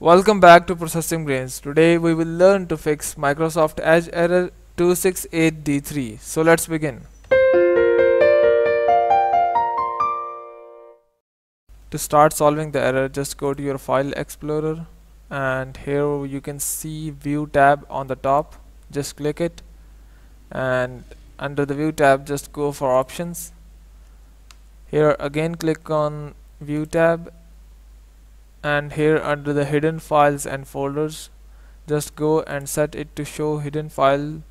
Welcome back to Processing Brains. Today we will learn to fix Microsoft Edge error 268D3. So let's begin. To start solving the error, just go to your File Explorer and here you can see View tab on the top. Just click it and under the View tab just go for Options. Here again click on View tab and here under the hidden files and folders just go and set it to show hidden files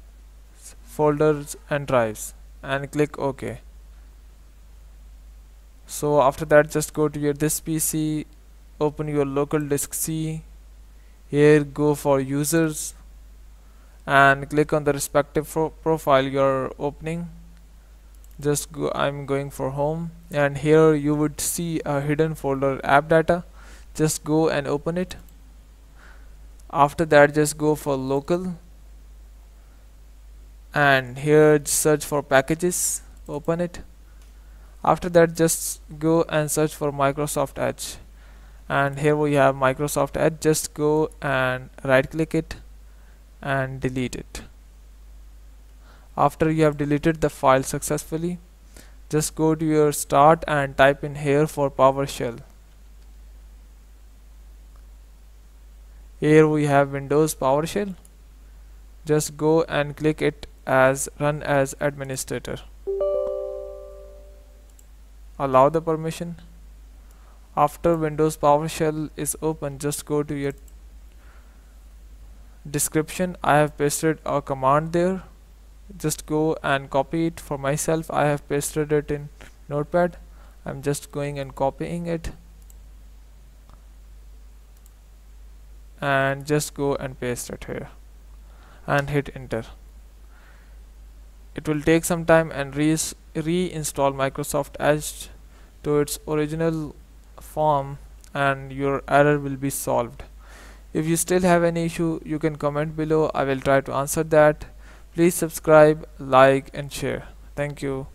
folders and drives and click OK. So after that just go to your this PC open your local disk C. Here go for users and click on the respective profile you're opening. Just go I'm going for home. And here you would see a hidden folder app data just go and open it. After that just go for local and here search for packages open it. After that just go and search for Microsoft Edge. And here we have Microsoft Edge. Just go and right click it and delete it. After you have deleted the file successfully just go to your start and type in here for PowerShell here we have Windows PowerShell. Just go and click it as run as administrator. Allow the permission. After Windows PowerShell is open just go to your description. I have pasted a command there. Just go and copy it. For myself I have pasted it in notepad. I'm just going and copying it and just go and paste it here and hit enter. It will take some time and re reinstall Microsoft Edge to its original form and your error will be solved. If you still have any issue you can comment below. I will try to answer that. Please subscribe like and share. Thank you